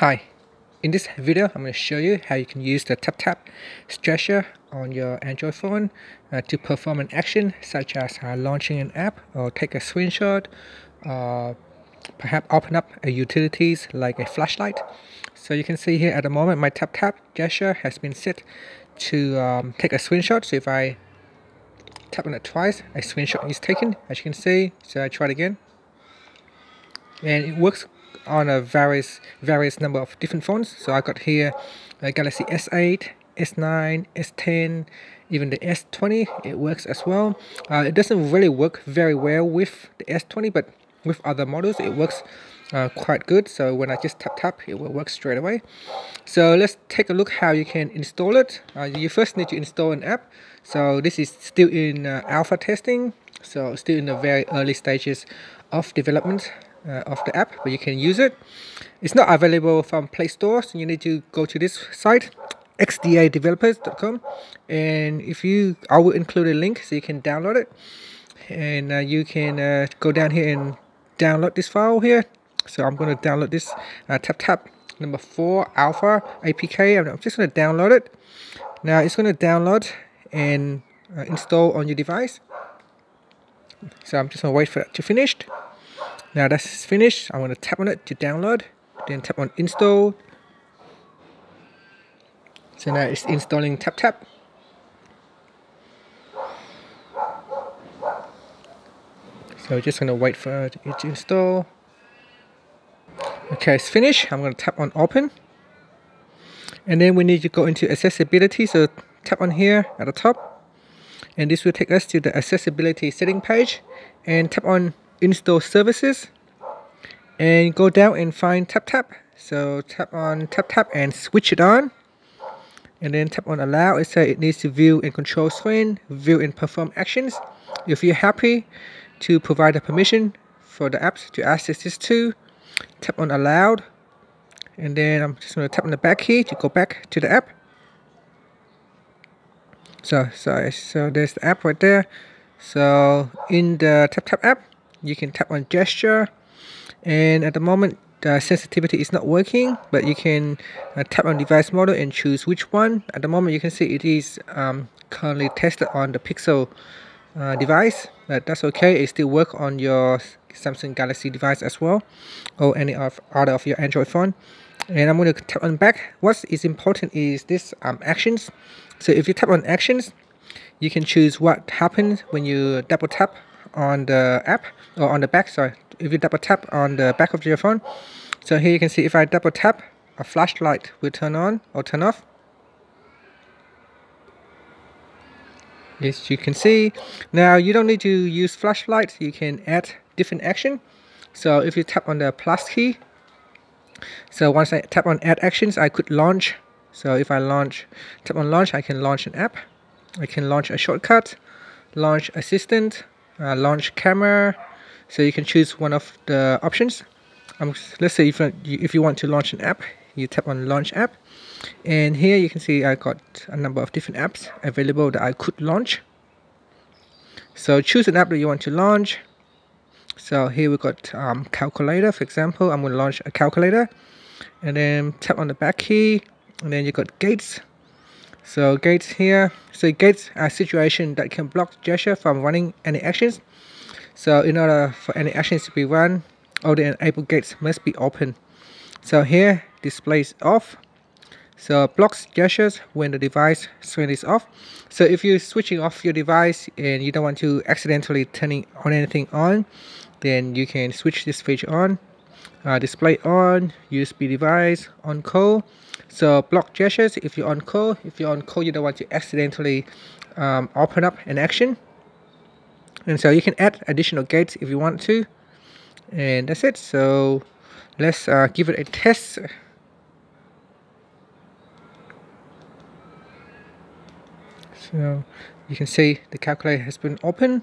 Hi, in this video I'm going to show you how you can use the tap tap gesture on your Android phone uh, to perform an action such as uh, launching an app or take a screenshot or perhaps open up a utilities like a flashlight. So you can see here at the moment my tap tap gesture has been set to um, take a screenshot. So if I tap on it twice, a screenshot is taken as you can see. So I try it again and it works on a various various number of different phones. So I got here a Galaxy S8, S9, S10, even the S20. It works as well. Uh, it doesn't really work very well with the S20, but with other models it works uh, quite good. So when I just tap tap, it will work straight away. So let's take a look how you can install it. Uh, you first need to install an app. So this is still in uh, alpha testing. So still in the very early stages of development uh, of the app, but you can use it. It's not available from Play Store, so you need to go to this site, xdadevelopers.com, and if you, I will include a link so you can download it, and uh, you can uh, go down here and download this file here. So I'm going to download this uh, tap tap number four alpha APK. I'm just going to download it. Now it's going to download and uh, install on your device. So I'm just going to wait for it to finish. Now that's finished. I'm going to tap on it to download. Then tap on install. So now it's installing tap tap. So we're just going to wait for it to install. Okay, it's finished. I'm going to tap on open. And then we need to go into accessibility. So tap on here at the top. And this will take us to the accessibility setting page. And tap on install services and go down and find tap tap. So tap on tap tap and switch it on. And then tap on allow. It says it needs to view and control screen view and perform actions. If you're happy to provide the permission for the apps to access this too tap on allowed. And then I'm just going to tap on the back key to go back to the app. So so so there's the app right there. So in the tap tap app you can tap on gesture and at the moment the sensitivity is not working but you can uh, tap on device model and choose which one. At the moment you can see it is um, currently tested on the pixel uh, device but that's okay. It still work on your Samsung Galaxy device as well or any of other of your Android phone. And I'm going to tap on back. What is important is this um, actions. So if you tap on actions you can choose what happens when you double tap on the app or on the back sorry. If you double tap on the back of your phone so here you can see if I double tap a flashlight will turn on or turn off. Yes you can see. Now you don't need to use flashlight. You can add different action. So if you tap on the plus key so once I tap on add actions I could launch. So if I launch tap on launch I can launch an app. I can launch a shortcut launch assistant uh, launch camera. So you can choose one of the options. Um, let's say if, if you want to launch an app you tap on launch app. And here you can see I got a number of different apps available that I could launch. So choose an app that you want to launch. So here we got um, calculator for example. I'm going to launch a calculator. And then tap on the back key. And then you got gates so gates here so gates are situation that can block gesture from running any actions so in order for any actions to be run, all the enabled gates must be open. So here displays off. So blocks gestures when the device screen is off. So if you're switching off your device and you don't want to accidentally turning on anything on, then you can switch this feature on. Uh, display on, USB device, on call. So block gestures if you're on call. If you're on call, you don't want to accidentally um, open up an action. And so you can add additional gates if you want to. And that's it. So let's uh, give it a test. So you can see the calculator has been open